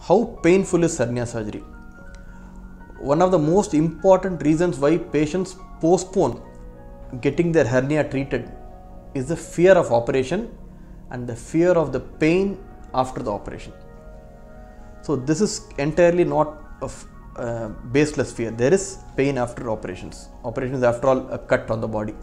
How painful is hernia surgery? One of the most important reasons why patients postpone getting their hernia treated is the fear of operation and the fear of the pain after the operation. So, this is entirely not of uh, baseless fear. There is pain after operations. Operation is, after all, a cut on the body.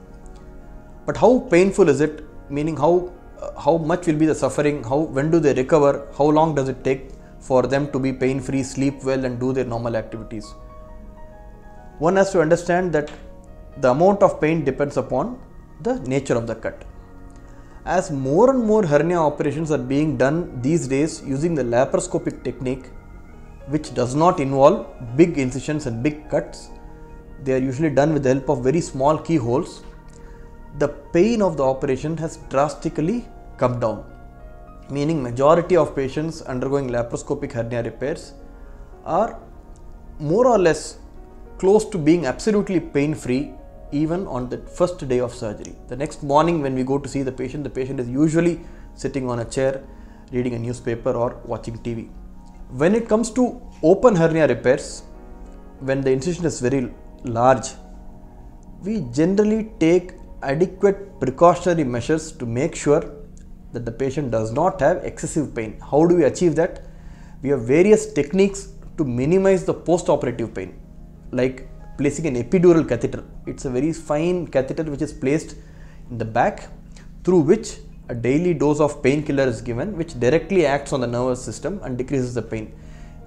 But how painful is it? Meaning, how uh, how much will be the suffering? How when do they recover? How long does it take for them to be pain free, sleep well, and do their normal activities? One has to understand that the amount of pain depends upon the nature of the cut. As more and more hernia operations are being done these days using the laparoscopic technique, which does not involve big incisions and big cuts, they are usually done with the help of very small keyholes. The pain of the operation has drastically come down, meaning majority of patients undergoing laparoscopic hernia repairs are more or less close to being absolutely pain free even on the first day of surgery. The next morning, when we go to see the patient, the patient is usually sitting on a chair, reading a newspaper, or watching TV. When it comes to open hernia repairs, when the incision is very large, we generally take adequate precautionary measures to make sure that the patient does not have excessive pain. How do we achieve that? We have various techniques to minimize the post operative pain, like placing an epidural catheter. It's a very fine catheter which is placed in the back through which a daily dose of painkiller is given which directly acts on the nervous system and decreases the pain.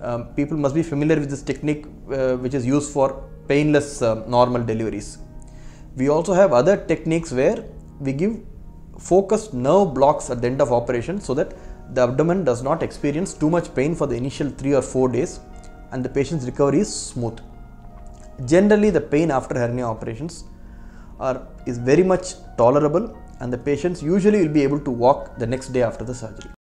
Um, people must be familiar with this technique uh, which is used for painless uh, normal deliveries. We also have other techniques where we give focused nerve blocks at the end of operation so that the abdomen does not experience too much pain for the initial 3 or 4 days and the patient's recovery is smooth. Generally, the pain after hernia operations are is very much tolerable, and the patients usually will be able to walk the next day after the surgery.